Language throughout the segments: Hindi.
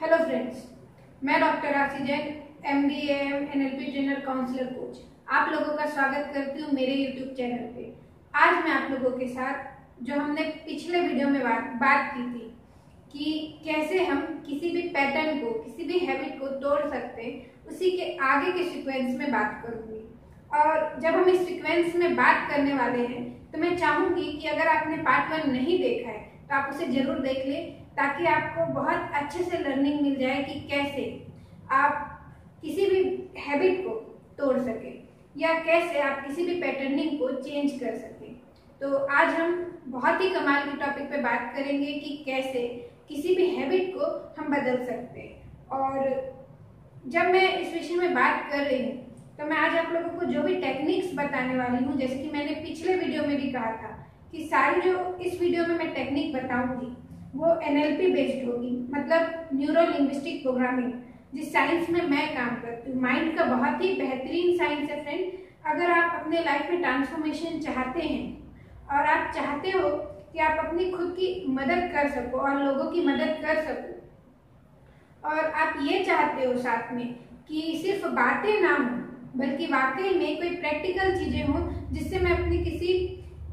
हेलो फ्रेंड्स मैं doctor Rashi Jain M D M N L P trainer counsellor coach आप लोगों का स्वागत करती हूँ मेरे यूट्यूब चैनल पे। आज मैं आप लोगों के साथ, जो हमने पिछले वीडियो में बात बात की थी, कि कैसे हम किसी भी पैटर्न को, किसी भी हैबिट को तोड़ सकते हैं, उसी के आगे के सीक्वेंस में बात करूँगी। और जब हम इस सीक्वेंस में बात करने वाले हैं तो मैं चाहूँगी कि अगर आपने पार्ट वन नहीं देखा है तो आप उसे ज़रूर देख लें। ताकि आपको बहुत अच्छे से लर्निंग मिल जाए कि कैसे आप किसी भी हैबिट को तोड़ सके, या कैसे आप किसी भी पैटर्निंग को चेंज कर सकें। तो आज हम बहुत ही कमाल के टॉपिक पे बात करेंगे कि कैसे किसी भी हैबिट को हम बदल सकते हैं। और जब मैं इस विषय में बात कर रही हूँ तो मैं आज आप लोगों को जो भी टेक्निक्स बताने वाली हूँ, जैसे कि मैंने पिछले वीडियो में भी कहा था कि सारी जो इस वीडियो में मैं टेक्निक बताऊँगी वो एनएलपी बेस्ड होगी मतलब न्यूरो लिंग्विस्टिक प्रोग्रामिंग जिस साइंस में मैं काम करती हूँ। माइंड का बहुत ही बेहतरीन साइंस है फ्रेंड अगर आप अपने लाइफ में ट्रांसफॉर्मेशन चाहते हैं, और आप चाहते हो कि आप अपनी खुद की मदद कर सको, और लोगों की मदद कर सको, और आप ये चाहते हो साथ में कि सिर्फ़ बातें ना हो, बल्कि वाकई में कोई प्रैक्टिकल चीज़ें हों, जिससे मैं अपनी किसी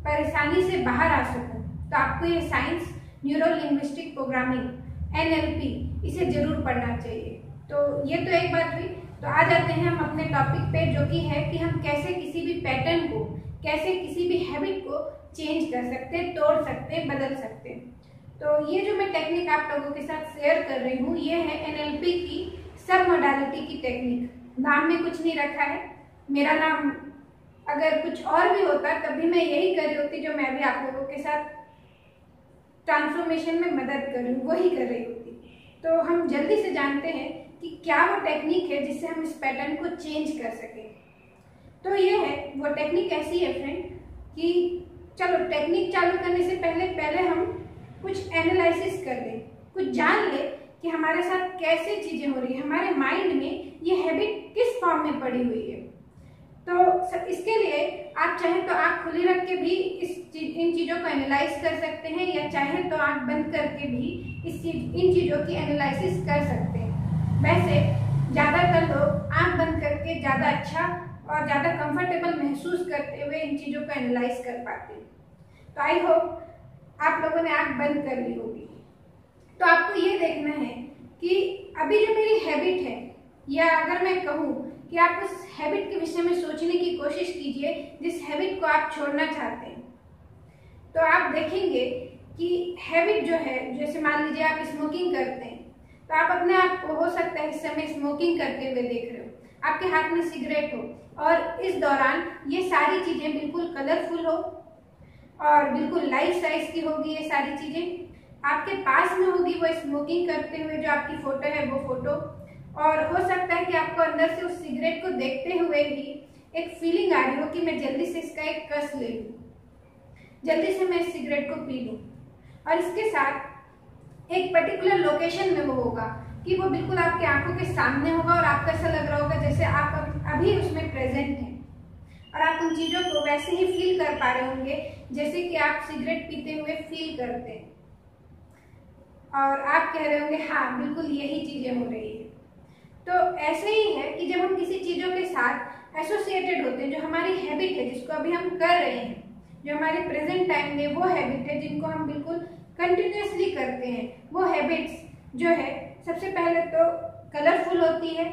परेशानी से बाहर आ सकूँ तो आपको ये science neuro linguistic programming NLP इसे ज़रूर पढ़ना चाहिए। तो ये तो एक बात हुई। तो आ जाते हैं हम अपने टॉपिक पे, जो कि है कि हम कैसे किसी भी पैटर्न को, कैसे किसी भी हैबिट को चेंज कर सकते हैं, तोड़ सकते हैं, बदल सकते हैं। तो ये जो मैं टेक्निक आप लोगों के साथ शेयर कर रही हूँ, ये है एनएलपी की सब मोडालिटी की टेक्निक नाम में कुछ नहीं रखा है। मेरा नाम अगर कुछ और भी होता तभी मैं यही कर रही होती जो मैं भी आप लोगों के साथ ट्रांसफॉर्मेशन में मदद करूँ, वही कर रही होती। तो हम जल्दी से जानते हैं कि क्या वो टेक्निक है जिससे हम इस पैटर्न को चेंज कर सकें। तो ये है, वो टेक्निक ऐसी है फ्रेंड कि चलो टेक्निक चालू करने से पहले पहले हम कुछ एनालिसिस कर लें, कुछ जान लें कि हमारे साथ कैसे चीज़ें हो रही है। हमारे माइंड में ये हैबिट किस फॉर्म में पड़ी हुई है। तो सब इसके लिए आप चाहे तो आप खुली रख के भी इस चीज़, इन चीज़ों को एनालाइज कर सकते हैं या चाहे तो बंद करके भी इस चीज़, इन चीज़ों की एनालिसिस कर सकते हैं। वैसे, ज़्यादातर लोग आँख बंद करके ज़्यादा अच्छा और ज़्यादा कंफर्टेबल महसूस करते हुए इन चीज़ों को एनालाइज कर पाते हैं। तो आई होप आप लोगों ने आँख बंद कर ली होगी। तो आपको ये देखना है कि अभी जो मेरी हैबिट है, या अगर मैं कहूँ कि आप उस हैबिट के विषय में सोचने की कोशिश कीजिए जिस हैबिट को आप छोड़ना चाहते हैं। तो आप देखेंगे कि हैबिट जो है, जैसे मान लीजिए आप स्मोकिंग करते हैं तो आप अपने आप को हो सकता है इस समय स्मोकिंग करते हुए देख रहे हो। आपके हाथ में सिगरेट हो और इस दौरान ये सारी चीज़ें बिल्कुल कलरफुल हो और बिल्कुल लाइफ साइज़ की होगी ये सारी चीज़ें। आपके पास में होगी वो स्मोकिंग करते हुए जो आपकी फ़ोटो है, वो फ़ोटो और हो सकता है कि आपको अंदर से उस सिगरेट को देखते हुए ही एक फीलिंग आ रही हो कि मैं जल्दी से इसका एक कस ले लूँ। जल्दी से मैं इस सिगरेट को पी लूँ। और इसके साथ एक पर्टिकुलर लोकेशन में वो होगा कि वो बिल्कुल आपकी आँखों के सामने होगा और आपको ऐसा लग रहा होगा जैसे आप अभी उसमें प्रेजेंट हैं। और आप उन चीज़ों को वैसे ही फील कर पा रहे होंगे जैसे कि आप सिगरेट पीते हुए फील करते हैं। और आप कह रहे होंगे हाँ बिल्कुल यही चीज़ें हो रही है। तो ऐसे ही है कि जब हम किसी चीज़ों के साथ एसोसिएटेड होते हैं, जो हमारी हैबिट है, जिसको अभी हम कर रहे हैं, जो हमारे प्रेजेंट टाइम में वो हैबिट है, जिनको हम बिल्कुल कंटिन्यूसली करते हैं। वो हैबिट्स जो है, सबसे पहले तो कलरफुल होती है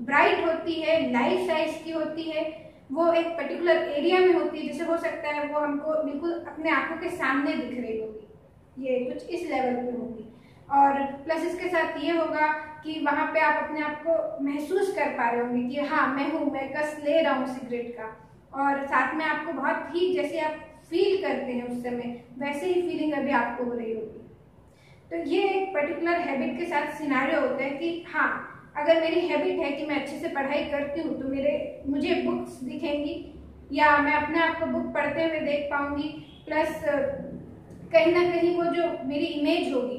ब्राइट होती है लाइफ साइज़ की होती है। वो एक पर्टिकुलर एरिया में होती है, जैसे हो सकता है वो हमको बिल्कुल अपने आँखों के सामने दिख रही होगी। ये कुछ इस लेवल पे होगी। और प्लस इसके साथ ये होगा कि वहाँ पे आप अपने आप को महसूस कर पा रहे होंगे कि हाँ मैं हूँ, मैं कस ले रहा हूँ सिगरेट का। और साथ में आपको बहुत ही, जैसे आप फील करते हैं उस समय, वैसे ही फीलिंग अभी आपको हो रही होगी। तो ये एक पर्टिकुलर हैबिट के साथ सिनारियो होता है कि हाँ अगर मेरी हैबिट है कि मैं अच्छे से पढ़ाई करती हूँ तो मेरे, मुझे बुक्स दिखेंगी, या मैं अपने आप को बुक पढ़ते हुए देख पाऊँगी प्लस कहीं ना कहीं वो जो मेरी इमेज होगी,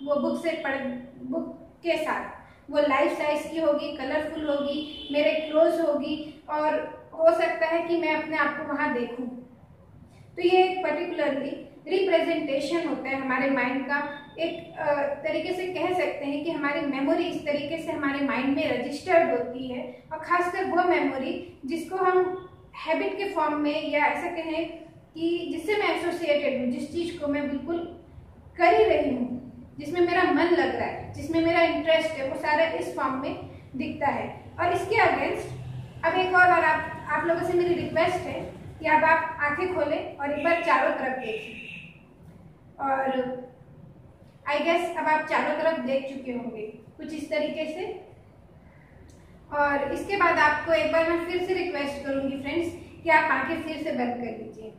वो बुक से पढ़ बुक के साथ, वो लाइफ साइज़ की होगी कलरफुल होगी, मेरे क्लोज होगी, और हो सकता है कि मैं अपने आप को वहाँ देखूँ। तो ये एक पर्टिकुलरली रिप्रेजेंटेशन होता है हमारे माइंड का। एक तरीके से कह सकते हैं कि हमारी मेमोरी इस तरीके से हमारे माइंड में रजिस्टर्ड होती है और खासकर वो मेमोरी जिसको हम हैबिट के फॉर्म में या ऐसा कहें कि जिससे मैं एसोसिएटेड हूँ, जिस चीज़ को मैं बिल्कुल कर ही रही हूँ, जिसमें मेरा मन लग रहा है, जिसमें मेरा इंटरेस्ट है, वो सारा इस फॉर्म में दिखता है। और इसके अगेंस्ट अब एक और बार आप आप लोगों से मेरी रिक्वेस्ट है कि अब आप आँखें खोलें और एक बार चारों तरफ़ देखें। और आई गेस अब आप चारों तरफ़ देख चुके होंगे, कुछ इस तरीके से। और इसके बाद आपको एक बार मैं फिर से रिक्वेस्ट करूँगी फ्रेंड्स कि आप आँखें फिर से बंद कर लीजिए।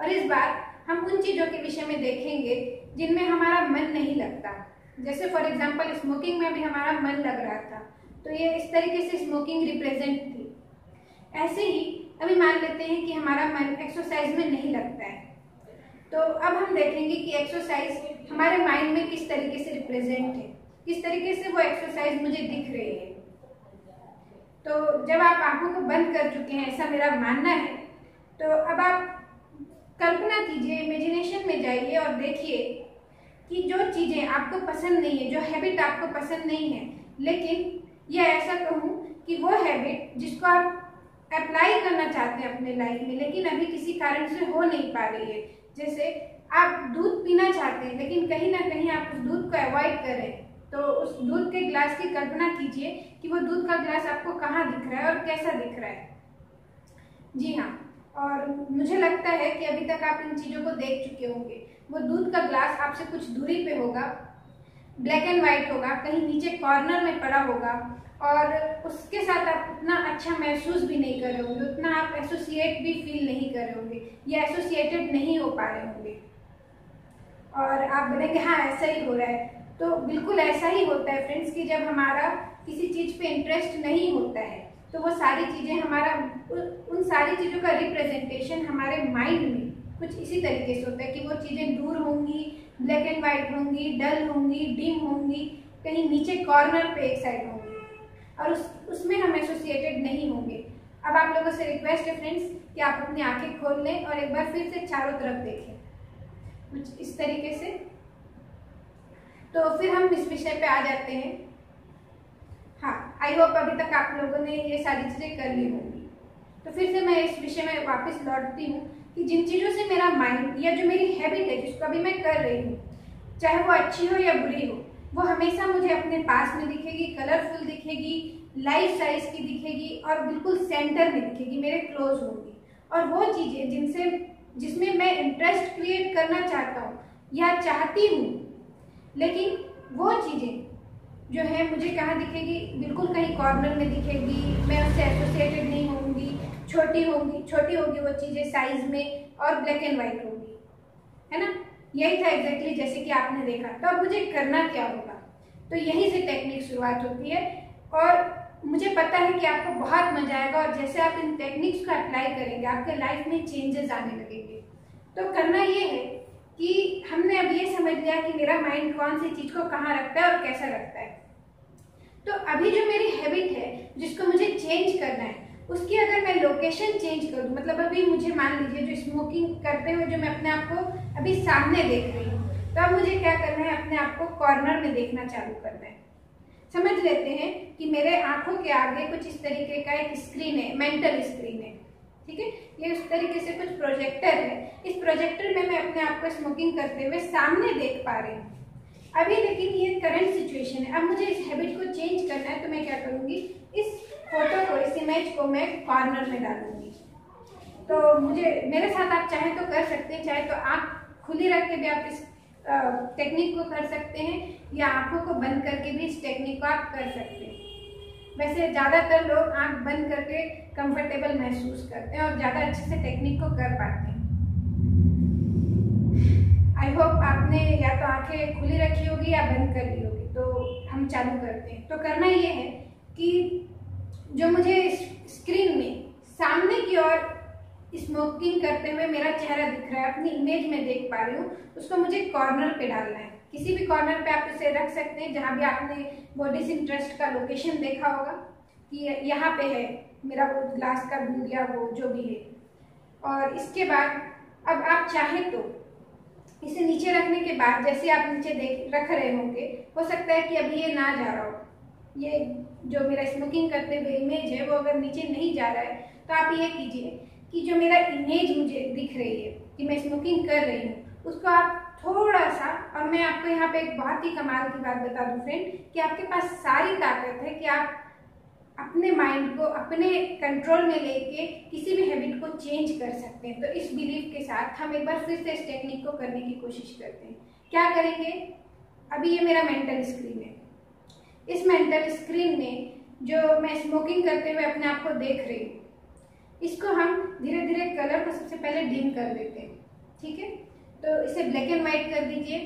और इस बार हम उन चीज़ों के विषय में देखेंगे जिनमें हमारा मन नहीं लगता। जैसे फॉर एग्जांपल स्मोकिंग में भी हमारा मन लग रहा था। तो ये इस तरीके से स्मोकिंग रिप्रेजेंट थी। ऐसे ही अभी मान लेते हैं कि हमारा मन एक्सरसाइज में नहीं लगता है। तो अब हम देखेंगे कि एक्सरसाइज हमारे माइंड में किस तरीके से रिप्रेजेंट है। किस तरीके से वो एक्सरसाइज मुझे दिख रही है। तो जब आप आँखों को बंद कर चुके हैं, ऐसा मेरा मानना है तो अब आप कल्पना कीजिए इमेजिनेशन में जाइए और देखिए कि जो चीज़ें आपको पसंद नहीं है, जो हैबिट आपको पसंद नहीं है, लेकिन यह ऐसा कहूँ कि वो हैबिट जिसको आप अप्लाई करना चाहते हैं अपने लाइफ में, लेकिन अभी किसी कारण से हो नहीं पा रही है। जैसे आप दूध पीना चाहते हैं, लेकिन कहीं ना कहीं आप उस दूध को अवॉइड कर तो उस दूध के ग्लास की कल्पना कीजिए कि वो दूध का ग्लास आपको कहाँ दिख रहा है और कैसा दिख रहा है। जी हाँ और मुझे लगता है कि अभी तक आप इन चीज़ों को देख चुके होंगे। वो दूध का ग्लास आपसे कुछ दूरी पे होगा ब्लैक एंड वाइट होगा, कहीं नीचे कॉर्नर में पड़ा होगा, और उसके साथ आप उतना अच्छा महसूस भी नहीं कर रहे होंगे, उतना आप एसोसिएट भी फील नहीं कर रहे होंगे, या एसोसिएटेड नहीं हो पा रहे होंगे। और आप बोलेंगे हाँ ऐसा ही हो रहा है। तो बिल्कुल ऐसा ही होता है फ्रेंड्स कि जब हमारा किसी चीज़ पे इंटरेस्ट नहीं होता है तो वो सारी चीज़ें हमारा उन सारी चीज़ों का रिप्रेजेंटेशन हमारे माइंड में कुछ इसी तरीके से होता है कि वो चीज़ें दूर होंगी ब्लैक एंड वाइट होंगी, डल होंगी, डिम होंगी, कहीं नीचे कॉर्नर पे एक साइड होंगी। और उस, उसमें हम एसोसिएटेड नहीं होंगे। अब आप लोगों से रिक्वेस्ट है फ्रेंड्स कि आप अपनी आँखें खोल लें और एक बार फिर से चारों तरफ़ देखें। कुछ इस तरीके से। तो फिर हम इस विषय पे आ जाते हैं। हाँ आई होप अभी तक आप लोगों ने ये सारी चीज़ें कर ली होंगी। तो फिर से मैं इस विषय में वापस लौटती हूँ। कि जिन चीज़ों से मेरा माइंड या जो मेरी हैबिट है, जिसको अभी मैं कर रही हूँ, चाहे वो अच्छी हो या बुरी हो, वो हमेशा मुझे अपने पास में दिखेगी कलरफुल दिखेगी लाइफ साइज़ की दिखेगी और बिल्कुल सेंटर में दिखेगी, मेरे क्लोज होगी। और वो चीज़ें जिनसे, जिसमें मैं इंटरेस्ट क्रिएट करना चाहता हूँ या चाहती हूँ, लेकिन वो चीज़ें जो है, मुझे कहाँ दिखेगी, बिल्कुल कहीं कॉर्नर में दिखेगी, मैं उससे एसोसिएटेड नहीं होंगी। छोटी होंगी, छोटी होगी वो चीज़ें साइज़ में और ब्लैक एंड वाइट होगी। है ना? यही था एग्जैक्टली जैसे कि आपने देखा। तो अब मुझे करना क्या होगा? तो यहीं से टेक्निक शुरुआत होती है। और मुझे पता है कि आपको बहुत मज़ा आएगा और जैसे आप इन टेक्निक्स को अप्लाई करेंगे, आपके लाइफ में चेंजेस आने लगेंगे। तो करना ये है कि हमने अब ये समझ लिया कि मेरा माइंड कौन सी चीज़ को कहाँ रखता है और कैसा रखता है। तो अभी जो मेरी हैबिट है, जिसको मुझे चेंज करना है उसकी अगर मैं लोकेशन चेंज कर दूँ मतलब अभी मुझे मान लीजिए जो स्मोकिंग करते हुए जो मैं अपने आप को अभी सामने देख रही हूँ तो अब मुझे क्या करना है? अपने आप को कॉर्नर में देखना चालू करना है। समझ लेते हैं कि मेरे आँखों के आगे कुछ इस तरीके का एक स्क्रीन है मेंटल स्क्रीन है। ठीक है? ये उस तरीके से कुछ प्रोजेक्टर है। इस प्रोजेक्टर में मैं अपने आप को स्मोकिंग करते हुए सामने देख पा रही हूँ। अभी लेकिन ये करंट सिचुएशन है। अब मुझे इस हैबिट को चेंज करना है तो मैं क्या करूँगी? इस फ़ोटो को इस इमेज को मैं कॉर्नर में डालूँगी। तो मुझे, मेरे साथ आप चाहे तो कर सकते हैं, चाहे तो आँख खुली रख के भी आप इस टेक्निक को कर सकते हैं, या आँखों को बंद करके भी इस टेक्निक को आप कर सकते हैं। वैसे ज़्यादातर लोग आँख बंद करके कंफर्टेबल महसूस करते हैं और ज़्यादा अच्छे से टेक्निक को कर पाते हैं। आई होप आपने या तो आँखें खुली रखी होगी या बंद कर ली होगी तो हम चालू करते हैं। तो करना ये है कि जो मुझे स्क्रीन में सामने की ओर स्मोकिंग करते हुए मेरा चेहरा दिख रहा है, अपनी इमेज में देख पा रही हूँ, उसको मुझे कॉर्नर पे डालना है। किसी भी कॉर्नर पे आप इसे रख सकते हैं, जहाँ भी आपने वो डिसइंटरेस्ट का लोकेशन देखा होगा, कि यहाँ पे है, मेरा वो ग्लास का दूध या वो जो भी है। और इसके बाद, अब आप चाहें तो इसे नीचे रखने के बाद, जैसे आप नीचे देख, रख रहे होंगे, हो सकता है कि अभी ये ना जा रहा हो। ये जो मेरा स्मोकिंग करते हुए इमेज है, वो अगर नीचे नहीं जा रहा है तो आप ये कीजिए कि जो मेरा इमेज मुझे दिख रही है, कि मैं स्मोकिंग कर रही हूँ, उसको आप थोड़ा सा और मैं आपको यहाँ पे एक बहुत ही कमाल की बात बता दूँ फ्रेंड कि आपके पास सारी ताकत है कि आप अपने माइंड को, अपने कंट्रोल में लेके किसी भी हैबिट को चेंज कर सकते हैं। तो इस बिलीव के साथ हम एक बार फिर से इस टेक्निक को करने की कोशिश करते हैं। क्या करेंगे? अभी ये मेरा मेंटल स्क्रीन है। इस मेंटल स्क्रीन में जो मैं स्मोकिंग करते हुए अपने आप को देख रही हूँ इसको हम धीरे धीरे कलर को सबसे पहले डिम कर देते हैं ठीक है? तो इसे ब्लैक एंड वाइट कर दीजिए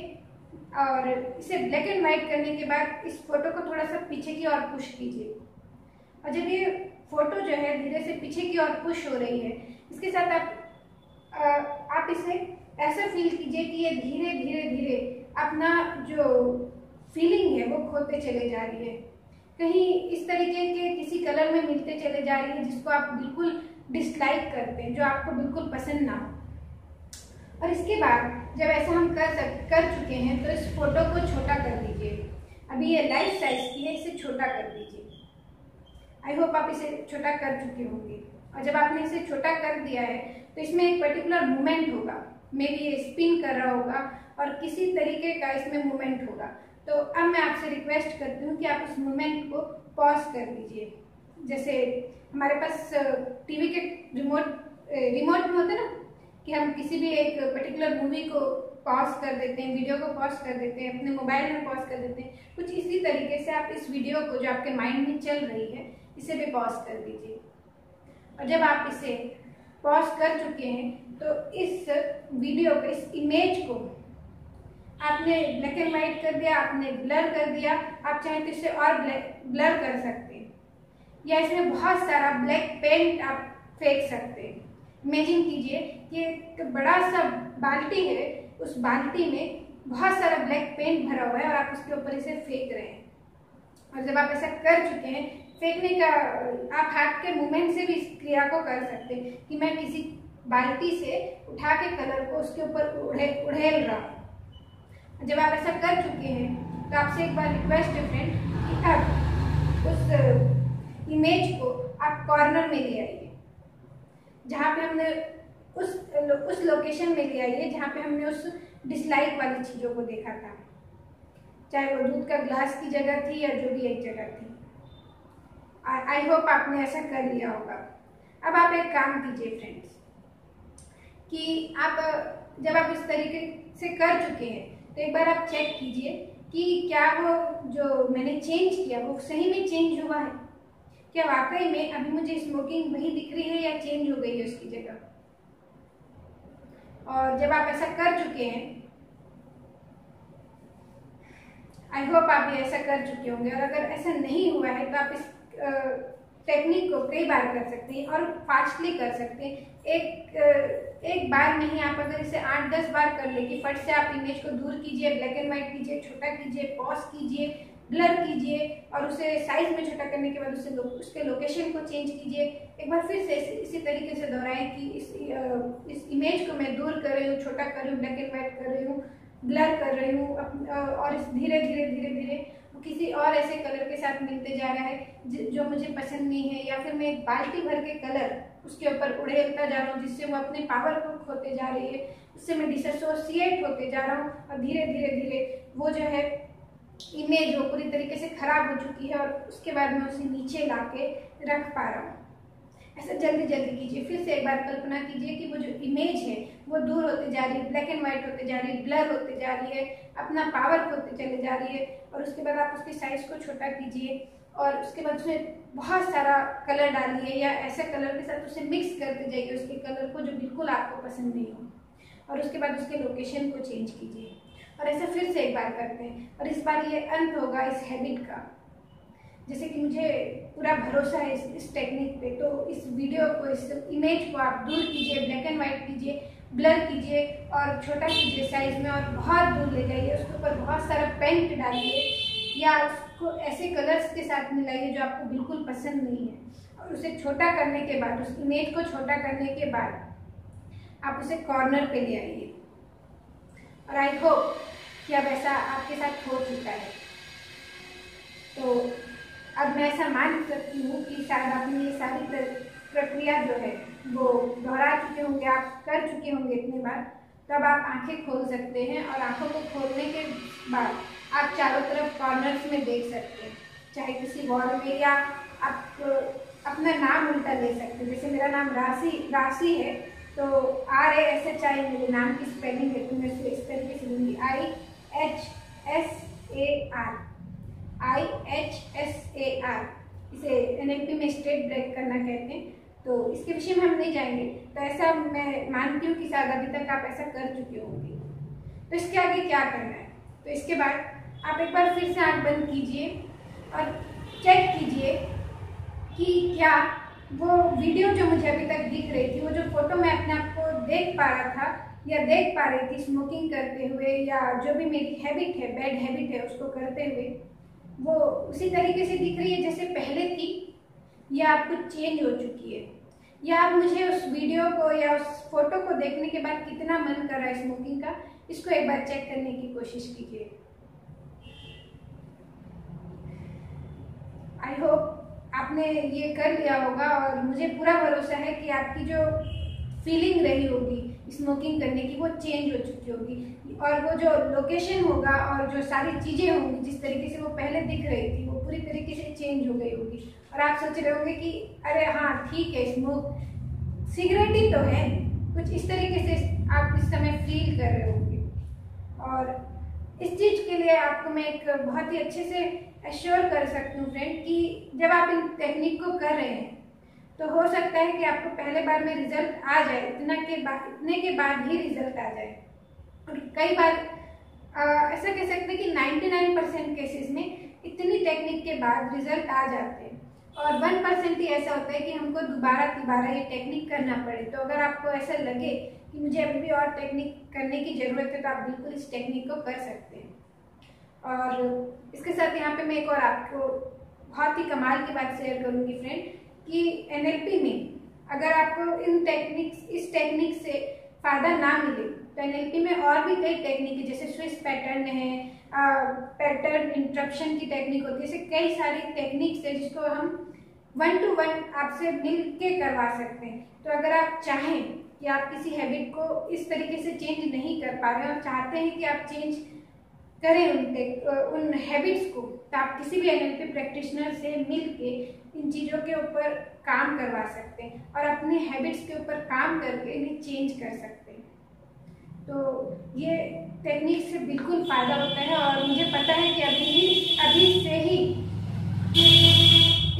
और इसे ब्लैक एंड वाइट करने के बाद इस फ़ोटो को थोड़ा सा पीछे की ओर पुश कीजिए। और जब ये फ़ोटो जो है धीरे से पीछे की ओर पुश हो रही है इसके साथ आप आ, आप इसे ऐसा फील कीजिए कि ये धीरे धीरे धीरे अपना जो फीलिंग है, वो खोते चले जा रही है। कहीं इस तरीके के किसी कलर में मिलते चले जा रही है, जिसको आप बिल्कुल डिसलाइक करते हैं, जो आपको बिल्कुल पसंद ना हो। और इसके बाद, जब ऐसा हम कर सक, कर चुके हैं तो इस फ़ोटो को छोटा कर दीजिए। अभी ये लाइफ साइज़ की है, इसे छोटा कर दीजिए। आई होप आप इसे छोटा कर चुके होंगे। और जब आपने इसे छोटा कर दिया है तो इसमें एक पर्टिकुलर मूवमेंट होगा। मे बी ये स्पिन कर रहा होगा, और किसी तरीके का इसमें मूवमेंट होगा। तो अब मैं आपसे रिक्वेस्ट करती हूँ कि आप उस मूवमेंट को पॉज कर दीजिए। जैसे हमारे पास टीवी के रिमोट रिमोट में होते ना? कि हम किसी भी एक पर्टिकुलर मूवी को पॉज कर देते हैं वीडियो को पॉज कर देते हैं, अपने मोबाइल में पॉज कर देते हैं। कुछ इसी तरीके से आप इस वीडियो को जो आपके माइंड में चल रही है, इसे भी पॉज कर दीजिए। और जब आप इसे पॉज कर चुके हैं तो इस वीडियो को, इस इमेज को आपने ब्लैक एंड व्हाइट कर दिया, आपने ब्लर कर दिया, आप चाहें तो इसे और ब्लर कर सकते हैं। या इसमें बहुत सारा ब्लैक पेंट आप फेंक सकते हैं। इमेजिन कीजिए कि एक बड़ा सा बाल्टी है, उस बाल्टी में बहुत सारा ब्लैक पेंट भरा हुआ है और आप उसके ऊपर इसे फेंक रहे हैं। और जब आप ऐसा कर चुके हैं, फेंकने का, आप हाथ के मूवमेंट से भी इस क्रिया को कर सकते हैं कि मैं किसी बाल्टी से उठा के कलर को उसके ऊपर उड़े, उड़ेल रहा हूँ। जब आप ऐसा कर चुके हैं तो आपसे एक बार रिक्वेस्ट है फ्रेंड कि अब उस इमेज को आप कॉर्नर में ले आइए। जहाँ पे हमने उस उस लोकेशन में ले आइए, जहाँ पे हमने उस डिसलाइक वाली चीज़ों को देखा था। चाहे वो दूध का ग्लास की जगह थी या जो भी एक जगह थी। आई होप आपने ऐसा कर लिया होगा। अब आप एक काम कीजिए फ्रेंड्स कि आप, जब आप इस तरीके से कर चुके हैं तो एक बार आप चेक कीजिए कि क्या वो जो मैंने चेंज किया, वो सही में चेंज हुआ है? क्या वाकई में अभी मुझे स्मोकिंग वही दिख रही है या चेंज हो गई है उसकी जगह? और जब आप ऐसा कर चुके हैं आई होप आप भी ऐसा कर चुके होंगे। और अगर ऐसा नहीं हुआ है तो आप इस टेक्निक को कई बार कर सकते हैं और फास्टली कर सकते हैं। एक एक बार में ही आप अगर इसे आठ दस बार कर लेंगे फट से आप इमेज को दूर कीजिए ब्लैक एंड व्हाइट कीजिए छोटा कीजिए पॉज कीजिए ब्लर कीजिए और उसे साइज़ में छोटा करने के बाद उसे लो, उसके लोकेशन को चेंज कीजिए। एक बार फिर से इसी तरीके से दोहराएँ कि इस इस इमेज को मैं दूर कर रही हूँ छोटा कर रही हूँ ब्लैक एंड व्हाइट कर रही हूँ ब्लर कर रही हूँ और धीरे धीरे धीरे धीरे किसी और ऐसे कलर के साथ मिलते जा रहा है, जो मुझे पसंद नहीं है, या फिर मैं एक बाल्टी भर के कलर उसके ऊपर उड़ेलता जा रहा हूँ, जिससे वो अपने पावर को खोते जा रही है, उससे मैं डिसोसिएट होते जा रहा हूँ और धीरे धीरे धीरे वो जो है इमेज वो पूरी तरीके से खराब हो चुकी है और उसके बाद मैं उसे नीचे ला के रख पा रहा हूँ। ऐसा जल्दी जल्दी कीजिए, फिर से एक बार कल्पना कीजिए कि वो जो इमेज है, वो दूर होते जा रही है ब्लैक एंड व्हाइट होते जा रही है ब्लर होते जा रही है, अपना पावर खोते चले जा रही है, और उसके बाद आप उसकी साइज़ को छोटा कीजिए, और उसके बाद उसमें बहुत सारा कलर डालिए, या ऐसे कलर के साथ उसे मिक्स करते जाइए, उसके कलर को जो बिल्कुल आपको पसंद नहीं हो। और उसके बाद उसके लोकेशन को चेंज कीजिए। और ऐसा फिर से एक बार करते हैं। और इस बार ये अंत होगा इस हैबिट का। जैसे कि मुझे पूरा भरोसा है इस, इस टेक्निक पे तो इस वीडियो को इस इमेज को आप दूर कीजिए ब्लैक एंड वाइट कीजिए ब्लर कीजिए और छोटा कीजिए साइज़ में और बहुत दूर ले जाइए उसके ऊपर बहुत सारा पेंट डालिए या उसको ऐसे कलर्स के साथ मिलाइए जो आपको बिल्कुल पसंद नहीं है। और उसे छोटा करने के बाद उस इमेज को छोटा करने के बाद आप उसे कॉर्नर पे ले आइए। और आई होप कि अब ऐसा आपके साथ हो चुका है। तो अब मैं ऐसा मान सकती हूँ कि शायद आपने ये सारी प्रक्रिया जो है, वो दोहरा चुके होंगे, आप कर चुके होंगे इतनी बार, तब आप आँखें खोल सकते हैं और आँखों को खोलने के बाद आप चारों तरफ़ कॉर्नर्स में देख सकते हैं। चाहे किसी वॉल में या आप अपना नाम उल्टा ले सकते हैं। जैसे मेरा नाम राशि राशि है तो R A S H I मेरे नाम की स्पेलिंग है तो मैं इसे तरीके से लूँगी I H S A R I H S A R इसे एन में स्टेट ब्रेक करना कहते हैं। तो इसके विषय में हम नहीं जाएँगे। तो ऐसा मैं मानती हूँ कि शायद अभी तक आप ऐसा कर चुके होंगे। तो इसके आगे क्या करना है? तो इसके बाद आप एक बार फिर से आँख बंद कीजिए और चेक कीजिए कि क्या वो वीडियो जो मुझे अभी तक दिख रही थी, वो जो फ़ोटो मैं अपने आप को देख पा रहा था या देख पा रही थी स्मोकिंग करते हुए या जो भी मेरी हैबिट है बैड हैबिट है, उसको करते हुए वो उसी तरीके से दिख रही है जैसे पहले थी, या आप कुछ चेंज हो चुकी है? या आप मुझे उस वीडियो को या उस फ़ोटो को देखने के बाद कितना मन कर रहा है स्मोकिंग का? इसको एक बार चेक करने की कोशिश कीजिए। आई होप आपने ये कर लिया होगा और मुझे पूरा भरोसा है कि आपकी जो फीलिंग रही होगी स्मोकिंग करने की वो चेंज हो चुकी होगी। और वो जो लोकेशन होगा और जो सारी चीज़ें होंगी, जिस तरीके से वो पहले दिख रही थी, वो पूरी तरीके से चेंज हो गई होगी। और आप सोच रहे होंगे कि, अरे हाँ ठीक है स्मोक सिगरेट ही तो है। कुछ इस तरीके से आप इस समय फील कर रहे होंगे। और इस चीज़ के लिए आपको मैं एक बहुत ही अच्छे से एश्योर कर सकती हूँ फ्रेंड कि जब आप इन टेक्निक को कर रहे हैं तो हो सकता है कि आपको पहले बार में रिज़ल्ट आ जाए, इतना के बाद इतने के बाद ही रिज़ल्ट आ जाए। और कई बार आ, ऐसा कह सकते हैं कि 99 परसेंट केसेस में इतनी टेक्निक के बाद रिज़ल्ट आ जाते हैं। और वन परसेंट ही ऐसा होता है कि हमको दोबारा दोबारा ये टेक्निक करना पड़े। तो अगर आपको ऐसा लगे कि मुझे अभी भी और टेक्निक करने की ज़रूरत है तो आप बिल्कुल इस टेक्निक को कर सकते हैं। और इसके साथ यहाँ पे मैं एक और आपको बहुत ही कमाल की बात शेयर करूँगी फ्रेंड कि एनएलपी में अगर आपको इन टेक्निक्स इस टेक्निक से फ़ायदा ना मिले एनएलपी में और भी कई टेक्निक जैसे स्विस पैटर्न है पैटर्न इंट्रप्शन की टेक्निक होती है जैसे कई सारी टेक्निक्स है जिसको हम वन टू वन आपसे मिल के करवा सकते हैं। तो अगर आप चाहें कि आप किसी हैबिट को इस तरीके से चेंज नहीं कर पा रहे हैं और चाहते हैं कि आप चेंज करें उन उन हैबिट्स को तो आप किसी भी एनएलपी प्रैक्टिशनर से मिल के इन चीज़ों के ऊपर काम करवा सकते हैं और अपने हैबिट्स के ऊपर काम करके इन्हें चेंज कर सकते हैं। तो ये टेक्निक से बिल्कुल फ़ायदा होता है और मुझे पता है कि अभी ही अभी से ही,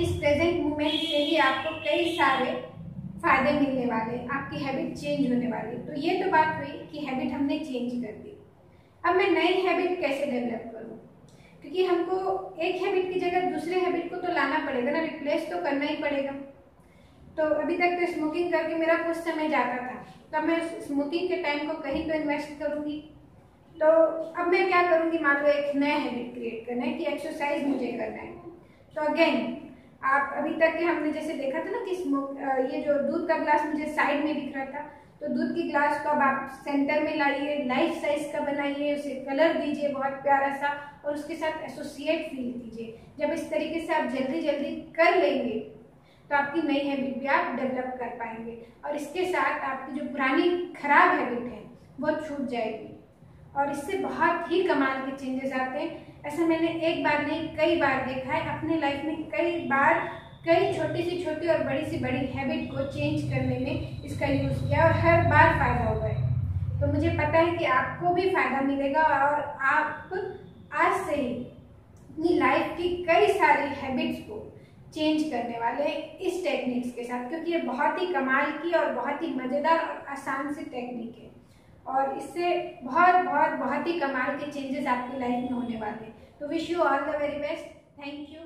इस प्रेजेंट मोमेंट से ही आपको कई सारे फ़ायदे मिलने वाले, आपकी हैबिट चेंज होने वाली। तो ये तो बात हुई कि हैबिट हमने चेंज कर दी। अब मैं नई हैबिट कैसे डेवलप करूँ? क्योंकि हमको एक हैबिट की जगह दूसरे हैबिट को तो लाना पड़ेगा ना रिप्लेस तो करना ही पड़ेगा। तो अभी तक तो स्मोकिंग करके मेरा कुछ समय जाता था। तो मैं स्मोकिंग के टाइम को कहीं तो इन्वेस्ट करूँगी। तो अब मैं क्या करूँगी? मान लो एक नया हैबिट क्रिएट करना है कि एक्सरसाइज मुझे करना है। तो अगेन आप अभी तक के हमने जैसे देखा था ना कि स्मोक ये जो दूध का ग्लास मुझे साइड में दिख रहा था तो दूध की ग्लास को अब आप सेंटर में लाइए लाइफ साइज़ का बनाइए, उसे कलर दीजिए बहुत प्यारा सा और उसके साथ एसोसिएट फील कीजिए। जब इस तरीके से आप जल्दी जल्दी कर लेंगे तो आपकी नई हैबिट भी आप डेवलप कर पाएँगे। और इसके साथ आपकी जो पुरानी खराब हैबिट है, वो छूट जाएगी। और इससे बहुत ही कमाल के चेंजेस आते हैं। ऐसा मैंने एक बार नहीं, कई बार देखा है। अपने लाइफ में कई बार, कई छोटी सी छोटी और बड़ी सी बड़ी हैबिट को चेंज करने में इसका यूज़ किया और हर बार फ़ायदा हुआ है। तो मुझे पता है कि आपको भी फ़ायदा मिलेगा और आप आज से ही अपनी लाइफ की कई सारी हैबिट्स को चेंज करने वाले इस टेक्निक्स के साथ, क्योंकि ये बहुत ही कमाल की और बहुत ही मज़ेदार और आसान सी टेक्निक है। और इससे बहुत बहुत बहुत ही कमाल के चेंजेस आपकी लाइफ में होने वाले हैं। तो wish you all the very best thank you